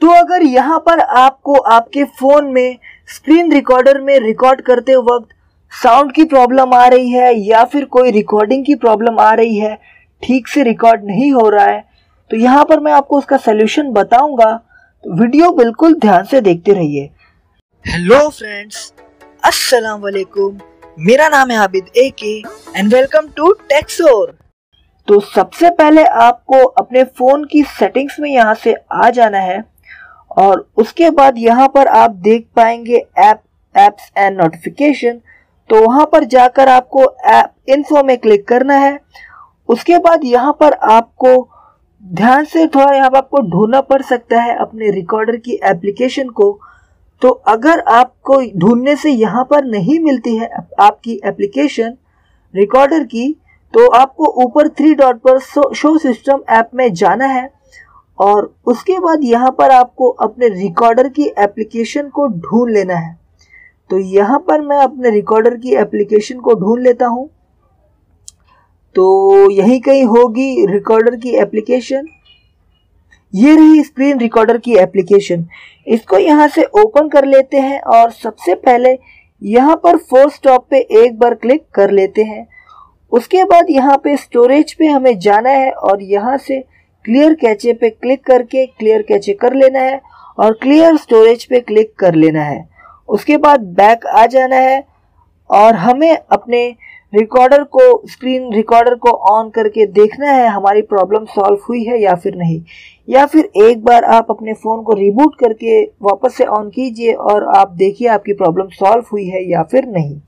तो अगर यहाँ पर आपको आपके फ़ोन में स्क्रीन रिकॉर्डर में रिकॉर्ड करते वक्त साउंड की प्रॉब्लम आ रही है या फिर कोई रिकॉर्डिंग की प्रॉब्लम आ रही है ठीक से रिकॉर्ड नहीं हो रहा है तो यहाँ पर मैं आपको उसका सोल्यूशन बताऊँगा। तो वीडियो बिल्कुल ध्यान से देखते रहिए। हेलो फ्रेंड्स अस्सलाम वालेकुम मेरा नाम है आबिद ए के एंड वेलकम टू टेक्सोर तो सबसे पहले आपको अपने फ़ोन की सेटिंग्स में यहाँ से आ जाना है। और उसके बाद यहाँ पर आप देख पाएँगे ऐप एप्स एंड नोटिफिकेशन तो वहाँ पर जाकर आपको ऐप इन्फो में क्लिक करना है। उसके बाद यहाँ पर आपको ध्यान से थोड़ा यहाँ पर आपको ढूंढना पड़ सकता है अपने रिकॉर्डर की एप्लीकेशन को। तो अगर आपको ढूँढने से यहाँ पर नहीं मिलती है आपकी एप्लीकेशन रिकॉर्डर की तो आपको ऊपर थ्री डॉट पर शो सिस्टम ऐप में जाना है। और उसके बाद यहाँ पर आपको अपने रिकॉर्डर की एप्लीकेशन को ढूंढ लेना है। तो यहाँ पर मैं अपने रिकॉर्डर की एप्लीकेशन को ढूंढ लेता हूँ। तो यही कहीं होगी रिकॉर्डर की एप्लीकेशन ये रही स्क्रीन रिकॉर्डर की एप्लीकेशन इसको यहाँ से ओपन कर लेते हैं और सबसे पहले यहाँ पर फोर स्टॉप पे एक बार क्लिक कर लेते हैं। उसके बाद यहाँ पे स्टोरेज पे हमें जाना है और यहाँ से क्लियर कैचे पे क्लिक करके क्लियर कैचे कर लेना है और क्लियर स्टोरेज पे क्लिक कर लेना है। उसके बाद बैक आ जाना है और हमें अपने रिकॉर्डर को स्क्रीन रिकॉर्डर को ऑन करके देखना है, हमारी प्रॉब्लम सॉल्व हुई है या फिर नहीं। या फिर एक बार आप अपने फ़ोन को रिबूट करके वापस से ऑन कीजिए और आप देखिए आपकी प्रॉब्लम सॉल्व हुई है या फिर नहीं।